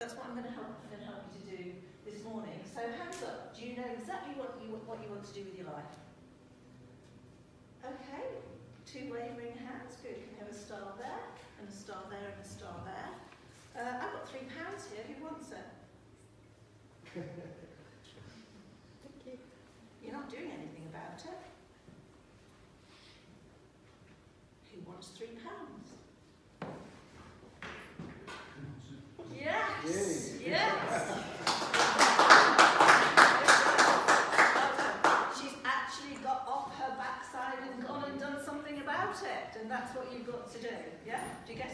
That's what I'm going to help, I'm going to help you to do this morning. So hands up. Do you know exactly what you what you want to do with your life? Okay. Two wavering hands. Good. Can you have a star there and a star there and a star there? Uh, I've got three pounds here. Who wants it? Thank you. You're not doing anything about it. Who wants three pounds? Got off her backside and gone and done something about it, and that's what you've got to do. Yeah? Do you get?